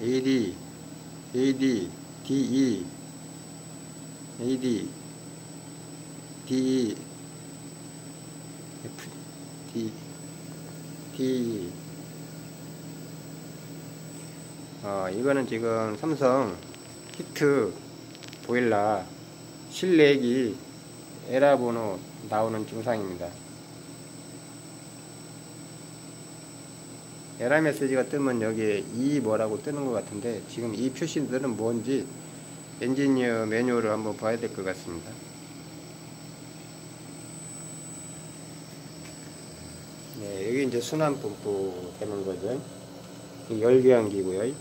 AD, AD, DE, AD, DE, F, D, D. 어, 이거는 지금 삼성 히트 보일러 실내기 에라 번호 나오는 증상입니다. 에라 메시지가 뜨면 여기에 이 뭐라고 뜨는 것 같은데 지금 이 표시들은 뭔지 엔지니어 매뉴얼을 한번 봐야 될 것 같습니다. 네, 여기 이제 순환 펌프 되는 거죠. 이 열교환기고요.